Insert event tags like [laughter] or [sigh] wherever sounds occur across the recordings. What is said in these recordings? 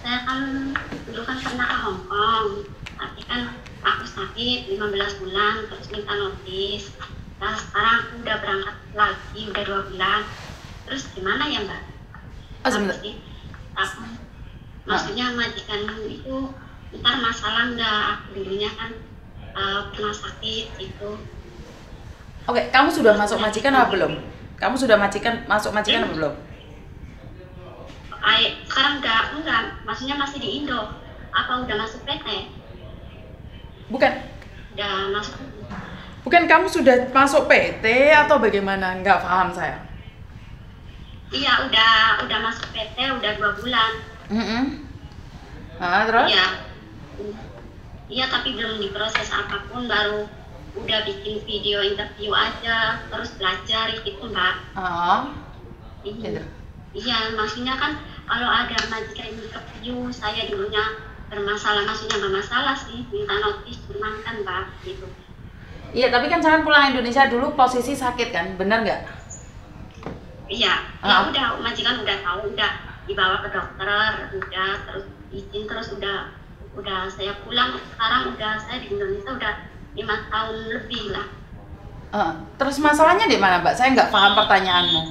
saya kan dulu kan pernah ke Hong Kong tapi kan aku sakit 15 bulan terus minta notis nah sekarang aku udah berangkat lagi udah dua bulan terus gimana ya mbak Oh, sebentar. Tapi, aku maksudnya majikan itu ntar masalah nggak aku dulunya kan eh, pernah sakit itu Oke, kamu sudah masuk majikan apa belum? Kamu sudah majikan masuk majikan apa belum? Ay, sekarang udah enggak maksudnya masih di Indo apa udah masuk PT Bukan. udah masuk Bukan kamu sudah masuk PT atau bagaimana? Nggak paham saya. iya udah udah masuk PT udah dua bulan Mm Ah, terus? iya iya tapi belum diproses apa pun baru udah bikin video interview aja terus belajar gitu mbak Ah, iya gitu. Iya maksudnya kan kalau ada majikan interview saya dulunya bermasalah maksudnya nggak masalah sih minta notis cuman kan mbak gitu Iya, tapi kan jangan pulang Indonesia dulu posisi sakit kan, benar nggak? Iya, Ah. ya udah majikan udah tahu, udah dibawa ke dokter, udah terus izin terus udah udah saya pulang sekarang udah saya di Indonesia udah lima tahun lebih lah. Ah, terus masalahnya di mana, Mbak? Saya nggak paham pertanyaanmu.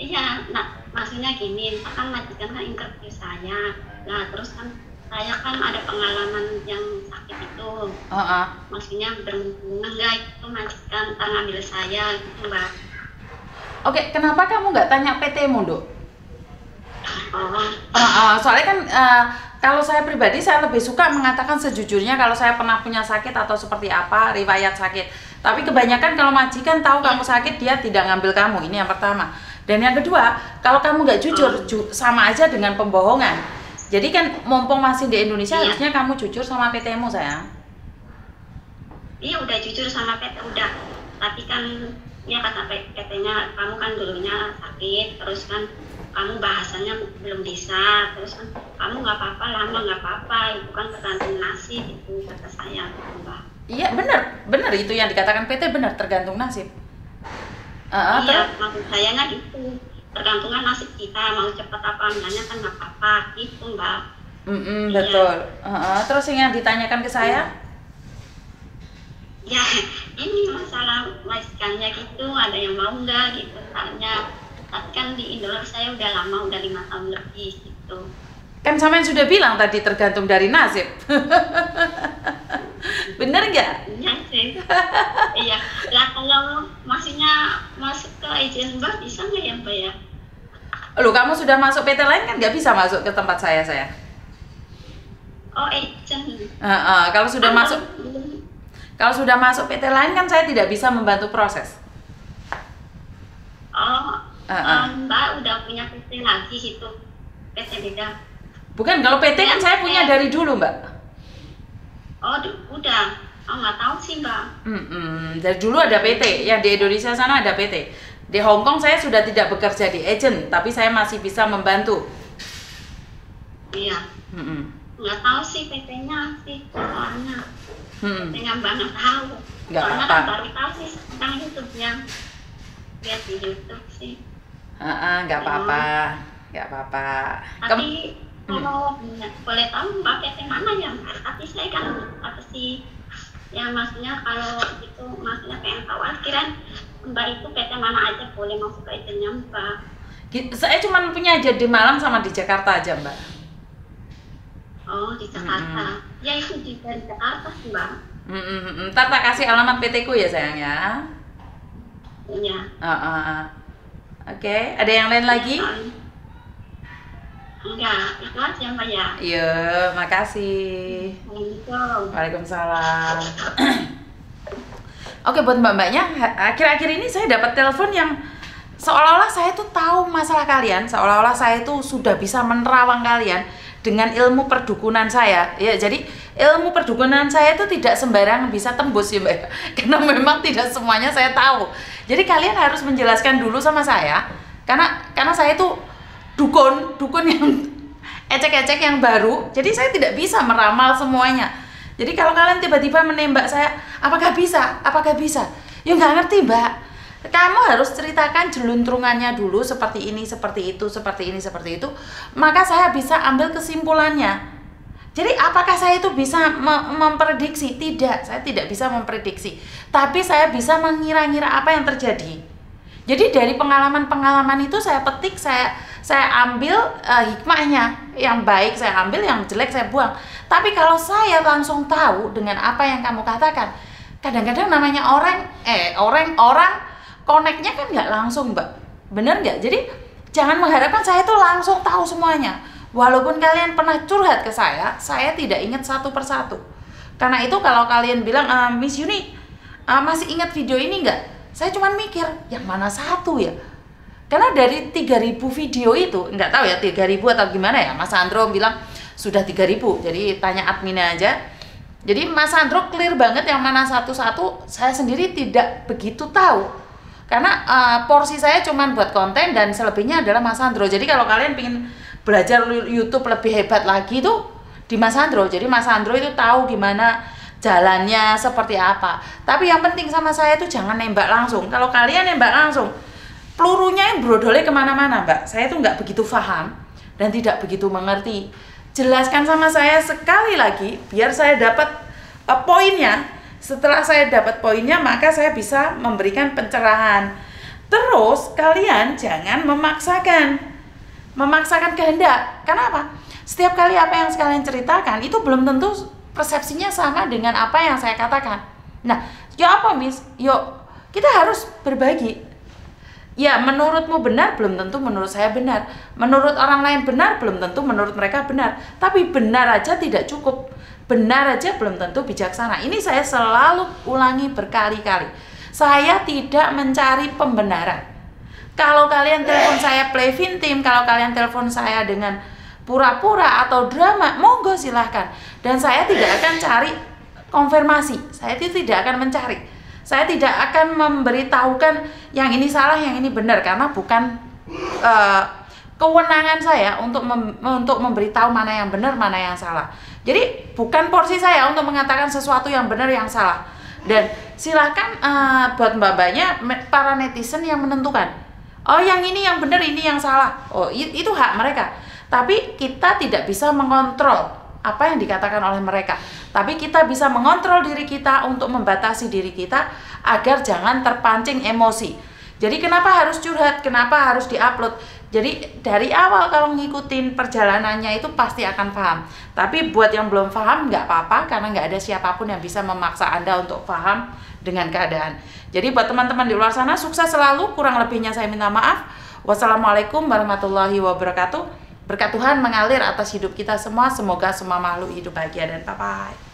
Iya, nah maksudnya gini, kan majikan kan interview saya, nah terus kan saya kan ada pengalaman yang sakit itu, Ah, ah. maksudnya berhubungan nggak itu majikan ntar ngambil saya gitu mbak. Oke, kenapa kamu nggak tanya PT-mu, Dok? Oh, Ah, ah, soalnya kan ah, kalau saya pribadi saya lebih suka mengatakan sejujurnya kalau saya pernah punya sakit atau seperti apa riwayat sakit. Tapi kebanyakan kalau majikan tahu kamu sakit dia tidak ngambil kamu. Ini yang pertama. Dan yang kedua, kalau kamu nggak jujur ju- sama aja dengan pembohongan. Jadi kan mumpung masih di Indonesia Iya. harusnya kamu jujur sama PT-mu sayang. Iya udah jujur sama PT udah, tapi kan ya kata PT-nya kamu kan dulunya sakit, terus kan kamu bahasanya belum bisa, terus kan kamu nggak apa-apa lama nggak apa-apa, itu kan tergantung nasib itu kata saya Mbak. Iya benar, benar itu yang dikatakan PT benar tergantung nasib. Terus? iya, maksud saya kan itu tergantungan nasib kita mau cepat apa enggaknya kan nggak apa-apa gitu Mbak. Mm-mm, Iya. betul. Ah. terus yang ditanyakan ke saya? Ya ini masalah majikannya gitu, ada yang mau nggak gitu tanya. Tapi kan di Indo saya udah lama, udah lima tahun lebih gitu. Kan sama yang sudah bilang tadi tergantung dari nasib. [laughs] Bener nggak? Iya sih. [laughs] iya. Lah kalau maksudnya masuk ke agent mbak bisa nggak ya mbak ya? Loh, kamu sudah masuk PT lain kan nggak bisa masuk ke tempat saya saya. Oh agent. Ah, ah, kalau sudah masuk, Belum. kalau sudah masuk PT lain kan saya tidak bisa membantu proses. Oh. Ah, ah. em, mbak udah punya PT lagi gitu. PT beda. Bukan, kalau PT kan saya punya dari dulu mbak. Oh udah. Oh nggak tahu sih mbak. Mm-mm, dari dulu ada PT, ya di Indonesia sana ada PT. Di Hong Kong saya sudah tidak bekerja di agent, tapi saya masih bisa membantu. Iya. Mm-mm. Nggak tahu sih PT-nya sih soalnya. Dengan mbak nggak tahu. Nggak Soalnya apa-apa. kan baru tahu sih tentang YouTube-nya. Lihat di YouTube sih. Ah, ah, nggak apa-apa, nggak apa-apa. Kem- Tapi kalau boleh tahu mbak PT mana ya? Tapi saya kan apa sih? Ya maksudnya kalau itu maksudnya pengen tahu akhiran mbak itu PT mana aja boleh masuk ke agentnya mbak. Saya cuma punya aja di Malang sama di Jakarta aja, Mbak. Oh di Jakarta. Ya itu di Jakarta sih mbak. Mm, mm, mm. Ntar tak kasih alamat PT ku ya sayang ya. Iya. Ah, ah, ah. Oke, ada yang lain lagi? Enggak, itu aja mbak ya. Iya, makasih. Waalaikumsalam. [clears throat] Oke buat mbak-mbaknya, akhir-akhir ini saya dapat telepon yang seolah-olah saya tuh tahu masalah kalian, seolah-olah saya tuh sudah bisa menerawang kalian dengan ilmu perdukunan saya. Ya, jadi ilmu perdukunan saya itu tidak sembarangan bisa tembus ya mbak, [laughs] karena memang tidak semuanya saya tahu. Jadi kalian harus menjelaskan dulu sama saya, karena karena saya tuh dukun, dukun yang [laughs] ecek-ecek yang baru. Jadi saya tidak bisa meramal semuanya. Jadi kalau kalian tiba-tiba menembak saya, apakah bisa? Apakah bisa? Ya nggak ngerti mbak. kamu harus ceritakan jeluntrungannya dulu seperti ini, seperti itu, seperti ini, seperti itu. Maka saya bisa ambil kesimpulannya. Jadi apakah saya itu bisa mem memprediksi? Tidak, saya tidak bisa memprediksi. Tapi saya bisa mengira-ngira apa yang terjadi. Jadi dari pengalaman-pengalaman itu saya petik, saya saya ambil uh, hikmahnya. Yang baik saya ambil, yang jelek saya buang. Tapi kalau saya langsung tahu dengan apa yang kamu katakan, kadang-kadang namanya orang eh orang orang koneknya kan nggak langsung mbak. Bener nggak? Jadi jangan mengharapkan saya itu langsung tahu semuanya. Walaupun kalian pernah curhat ke saya saya tidak ingat satu persatu. Karena itu kalau kalian bilang e, Miss Yuni uh, masih ingat video ini nggak? Saya cuma mikir yang mana satu ya karena dari 3000 video itu nggak tahu ya 3000 atau gimana ya Mas Andro bilang sudah 3000 jadi tanya adminnya aja. Jadi Mas Andro clear banget yang mana satu-satu. Saya sendiri tidak begitu tahu. Karena uh, porsi saya cuma buat konten dan selebihnya adalah Mas Andro. Jadi kalau kalian ingin belajar YouTube lebih hebat lagi tuh di Mas Andro. Jadi Mas Andro itu tahu gimana jalannya seperti apa. Tapi yang penting sama saya itu jangan nembak langsung. Kalau kalian nembak langsung pelurunya yang brodolnya ke mana-mana mbak saya tuh nggak begitu paham dan tidak begitu mengerti jelaskan sama saya sekali lagi biar saya dapat uh, poinnya setelah saya dapat poinnya, maka saya bisa memberikan pencerahan. Terus kalian jangan memaksakan. Memaksakan kehendak. Kenapa? Setiap kali apa yang kalian ceritakan itu belum tentu persepsinya sama dengan apa yang saya katakan. Nah, ya apa, Miss? Yuk, kita harus berbagi. Ya, menurutmu benar belum tentu menurut saya benar. Menurut orang lain benar belum tentu menurut mereka benar. Tapi benar aja tidak cukup benar aja belum tentu bijaksana. Ini saya selalu ulangi berkali-kali. Saya tidak mencari pembenaran. Kalau kalian telepon saya play team, kalau kalian telepon saya dengan pura-pura atau drama, monggo silahkan. Dan saya tidak akan cari konfirmasi. Saya tidak akan mencari. Saya tidak akan memberitahukan yang ini salah, yang ini benar karena bukan uh, kewenangan saya untuk mem untuk memberitahu mana yang benar, mana yang salah. Jadi bukan porsi saya untuk mengatakan sesuatu yang benar yang salah. Dan silahkan uh, buat mbak-mbaknya para netizen yang menentukan. Oh yang ini yang benar, ini yang salah. Oh itu hak mereka. Tapi kita tidak bisa mengontrol apa yang dikatakan oleh mereka. Tapi kita bisa mengontrol diri kita untuk membatasi diri kita agar jangan terpancing emosi. Jadi kenapa harus curhat? Kenapa harus diupload? Jadi dari awal kalau ngikutin perjalanannya itu pasti akan paham. Tapi buat yang belum paham nggak apa-apa karena nggak ada siapa pun yang bisa memaksa Anda untuk paham dengan keadaan. Jadi buat teman-teman di luar sana sukses selalu. Kurang lebihnya saya minta maaf. Wassalamualaikum warahmatullahi wabarakatuh. Berkat Tuhan mengalir atas hidup kita semua. Semoga semua makhluk hidup bahagia dan bye-bye.